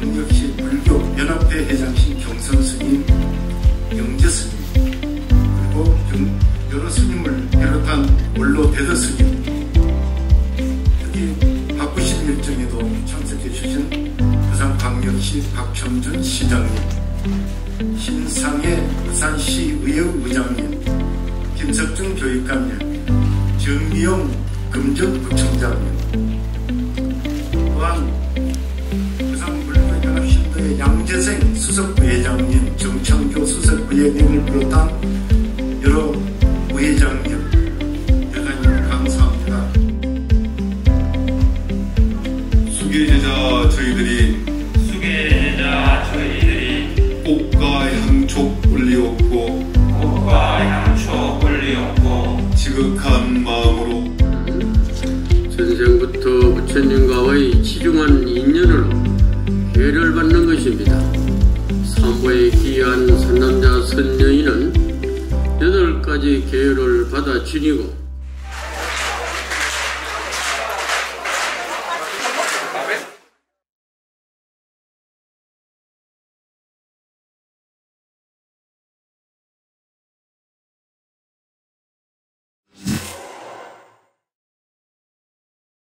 광역시 불교 연합회 회장신 경선 스님, 영재 스님, 그리고 경- 여러 스님을 비롯한 원로 대도 스님, 특히 바쁘신 일정에도 참석해 주신 부산광역시 박첨준 시장님, 신상의 부산시 의회 의장님, 김석준 교육감님, 정미용 금정구청장님, 또한 양재생 수석부회장님, 정창교 수석부회장님을 비롯한 여러 부회장님 대단히 감사합니다. 수계제자 저희들이 수계자 저희들이 꽃과 향촉 올리었고 꽃과 향초 올리었고 지극한 마음으로 전생부터 부처님과의 지중한 인연으 로 기회를 받는 것입니다. 산보에 귀한 선남자 선녀인은 여덟 가지 계율을 받아 지니고